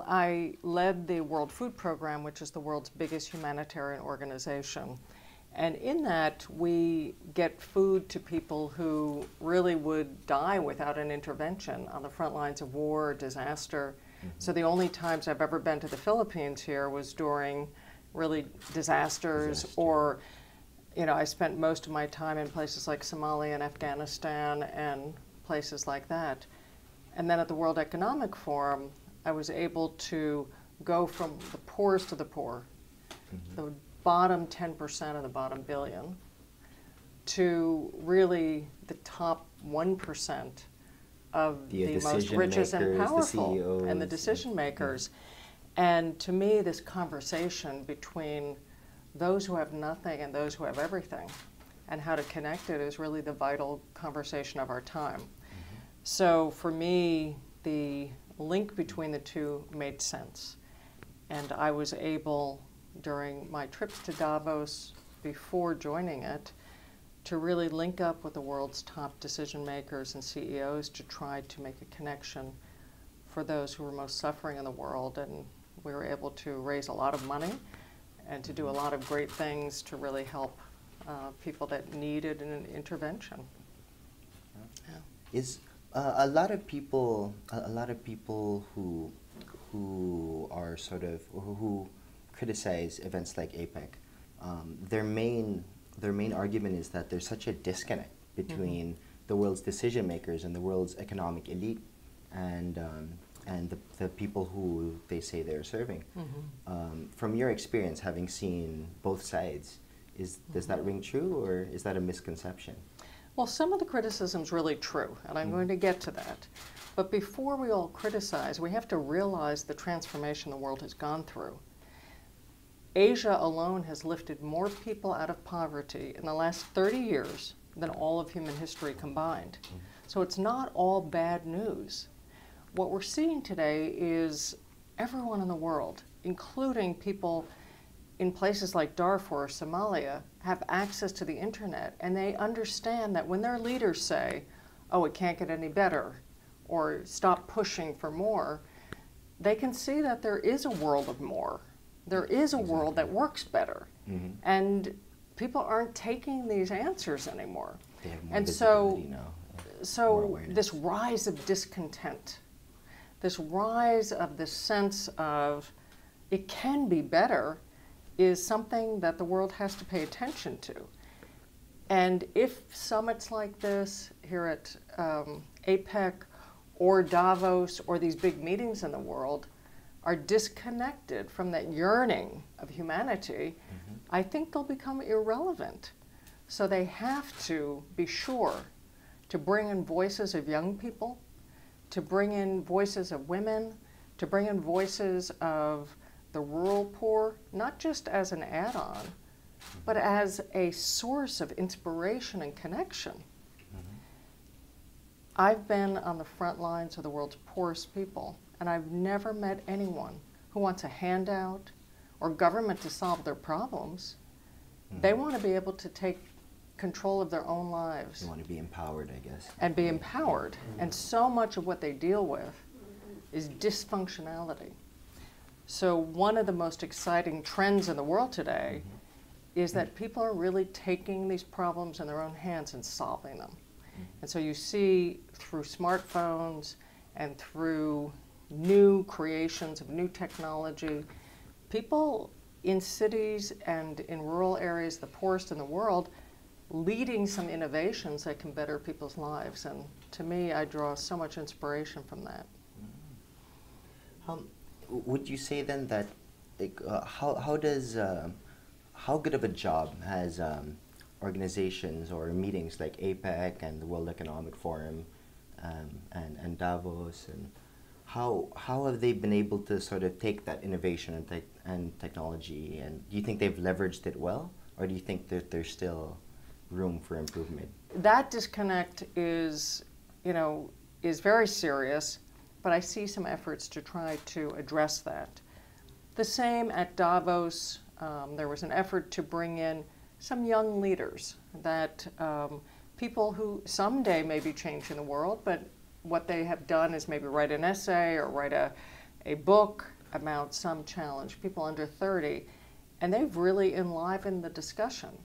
I led the World Food Program, which is the world's biggest humanitarian organization. And in that, we get food to people who really would die without an intervention on the front lines of war or disaster. Mm-hmm. So the only times I've ever been to the Philippines here was during really disasters Disaster. or you know, I spent most of my time in places like Somalia and Afghanistan and places like that. And then at the World Economic Forum, I was able to go from the poorest of the poor, mm-hmm. the bottom 10% of the bottom billion, to really the top 1% of the, the most richest and powerful and the decision makers. Mm-hmm. And to me, this conversation between those who have nothing and those who have everything and how to connect it is really the vital conversation of our time. Mm-hmm. So for me, the link between the two made sense. And I was able, during my trips to Davos before joining it, to really link up with the world's top decision makers and CEOs to try to make a connection for those who were most suffering in the world. And we were able to raise a lot of money and to do a lot of great things to really help uh, people that needed an intervention. Yeah. Is uh, a lot of people, a, lot of people who who are sort of who criticize events like APEC, um, their main their main argument is that there's such a disconnect between mm-hmm. the world's decision makers and the world's economic elite, and um, and the, the people who they say they're serving. Mm-hmm. Um, from your experience, having seen both sides, is does that ring true, or is that a misconception? Well, some of the criticism is really true, and I'm mm. going to get to that. But before we all criticize, we have to realize the transformation the world has gone through. Asia alone has lifted more people out of poverty in the last 30 years than all of human history combined. Mm. So it's not all bad news. What we're seeing today is everyone in the world, including people in places like Darfur or Somalia have access to the internet and they understand that when their leaders say, oh, it can't get any better, or stop pushing for more, they can see that there is a world of more. There is a exactly. world that works better. Mm-hmm. And people aren't taking these answers anymore. and so, so this rise of discontent, this rise of this sense of it can be better is something that the world has to pay attention to. And if summits like this here at um, APEC or Davos or these big meetings in the world are disconnected from that yearning of humanity, mm-hmm. I think they'll become irrelevant. So they have to be sure to bring in voices of young people, to bring in voices of women, to bring in voices of the rural poor, not just as an add on, but as a source of inspiration and connection. Mm-hmm. I've been on the front lines of the world's poorest people, and I've never met anyone who wants a handout or government to solve their problems. Mm-hmm. They want to be able to take control of their own lives. They want to be empowered, I guess. And be empowered. Mm-hmm. And so much of what they deal with is dysfunctionality. So, one of the most exciting trends in the world today mm-hmm. is that people are really taking these problems in their own hands and solving them. Mm-hmm. And so, you see through smartphones and through new creations of new technology, people in cities and in rural areas, the poorest in the world, leading some innovations that can better people's lives. And to me, I draw so much inspiration from that. Mm-hmm. Um, would you say then that like, uh, how, how does uh, how good of a job has um, organizations or meetings like APEC and the World Economic Forum um, and, and Davos and how how have they been able to sort of take that innovation and, te- and technology and do you think they've leveraged it well or do you think that there's still room for improvement? That disconnect is you know is very serious but I see some efforts to try to address that. The same at Davos, um, there was an effort to bring in some young leaders that um, people who someday may be changing the world, but what they have done is maybe write an essay or write a, a book about some challenge, people under 30, and they've really enlivened the discussion.